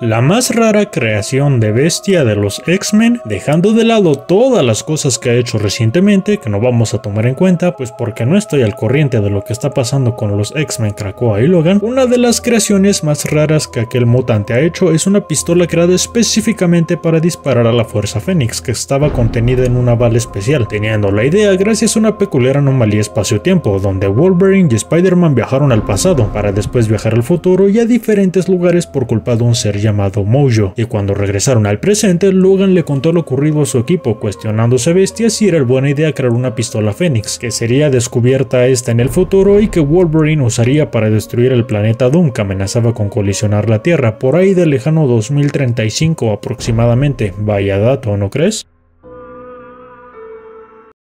La más rara creación de bestia de los X-Men, dejando de lado todas las cosas que ha hecho recientemente, que no vamos a tomar en cuenta, pues porque no estoy al corriente de lo que está pasando con los X-Men Krakoa y Logan, una de las creaciones más raras que aquel mutante ha hecho es una pistola creada específicamente para disparar a la Fuerza Fénix, que estaba contenida en una bala especial, teniendo la idea gracias a una peculiar anomalía espacio-tiempo, donde Wolverine y Spider-Man viajaron al pasado, para después viajar al futuro y a diferentes lugares por culpa de un ser llamado Mojo, y cuando regresaron al presente, Logan le contó lo ocurrido a su equipo, cuestionándose bestia si era buena idea crear una pistola Fénix, que sería descubierta esta en el futuro y que Wolverine usaría para destruir el planeta Doom que amenazaba con colisionar la Tierra por ahí del lejano 2035 aproximadamente. Vaya dato, ¿no crees?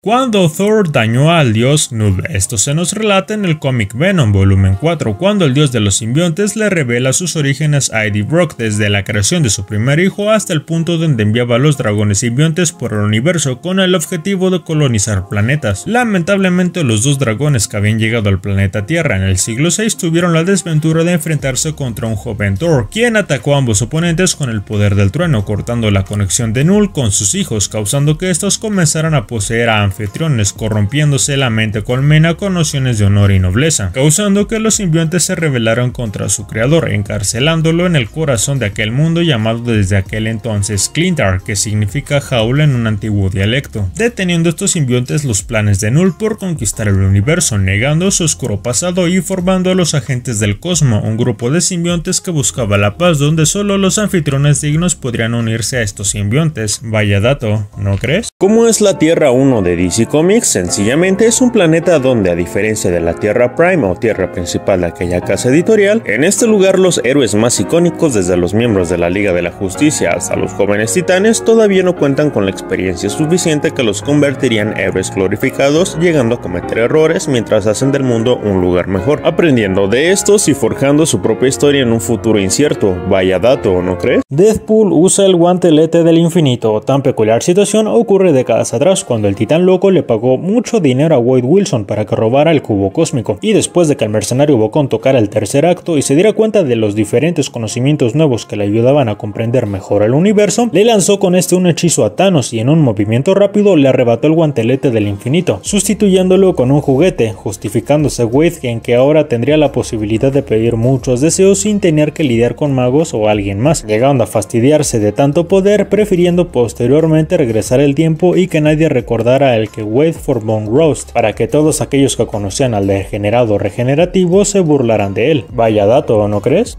Cuando Thor dañó al dios Null, esto se nos relata en el cómic Venom volumen 4, cuando el dios de los simbiontes le revela sus orígenes a Eddie Brock desde la creación de su primer hijo hasta el punto donde enviaba a los dragones simbiontes por el universo con el objetivo de colonizar planetas. Lamentablemente los dos dragones que habían llegado al planeta Tierra en el siglo VI tuvieron la desventura de enfrentarse contra un joven Thor, quien atacó a ambos oponentes con el poder del trueno, cortando la conexión de Null con sus hijos, causando que estos comenzaran a poseer a anfitriones, corrompiéndose la mente colmena con nociones de honor y nobleza, causando que los simbiontes se rebelaran contra su creador, encarcelándolo en el corazón de aquel mundo llamado desde aquel entonces Clintar, que significa jaula en un antiguo dialecto, deteniendo estos simbiontes los planes de Null por conquistar el universo, negando su oscuro pasado y formando a los agentes del cosmo, un grupo de simbiontes que buscaba la paz donde solo los anfitriones dignos podrían unirse a estos simbiontes. Vaya dato, ¿no crees? ¿Cómo es la Tierra 1 de DC Comics sencillamente es un planeta donde, a diferencia de la Tierra Prime o Tierra principal de aquella casa editorial, en este lugar los héroes más icónicos, desde los miembros de la Liga de la Justicia hasta los jóvenes titanes, todavía no cuentan con la experiencia suficiente que los convertirían en héroes glorificados, llegando a cometer errores mientras hacen del mundo un lugar mejor, aprendiendo de estos y forjando su propia historia en un futuro incierto. Vaya dato, ¿no crees? Deadpool usa el guantelete del infinito. Tan peculiar situación ocurre décadas atrás cuando el titán le pagó mucho dinero a Wade Wilson para que robara el cubo cósmico, y después de que el mercenario Bocón tocara el tercer acto y se diera cuenta de los diferentes conocimientos nuevos que le ayudaban a comprender mejor el universo, le lanzó con este un hechizo a Thanos y en un movimiento rápido le arrebató el guantelete del infinito, sustituyéndolo con un juguete, justificándose Wade en que ahora tendría la posibilidad de pedir muchos deseos sin tener que lidiar con magos o alguien más, llegando a fastidiarse de tanto poder, prefiriendo posteriormente regresar el tiempo y que nadie recordara el que Wade formó un roast, para que todos aquellos que conocían al degenerado regenerativo se burlaran de él. Vaya dato, ¿no crees?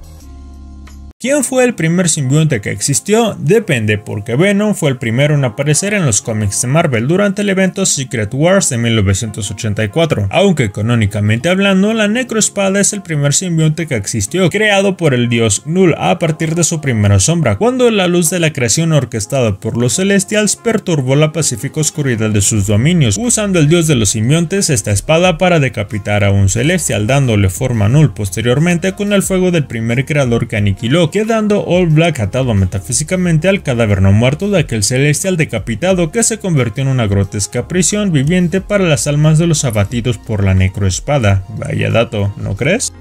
¿Quién fue el primer simbionte que existió? Depende, porque Venom fue el primero en aparecer en los cómics de Marvel durante el evento Secret Wars de 1984, aunque canónicamente hablando, la Necroespada es el primer simbionte que existió, creado por el dios Null a partir de su primera sombra, cuando la luz de la creación orquestada por los Celestials perturbó la pacífica oscuridad de sus dominios, usando el dios de los simbiontes esta espada para decapitar a un Celestial, dándole forma a Null posteriormente con el fuego del primer creador que aniquiló, quedando All Black atado metafísicamente al cadáver no muerto de aquel celestial decapitado que se convirtió en una grotesca prisión viviente para las almas de los abatidos por la necroespada. Vaya dato, ¿no crees?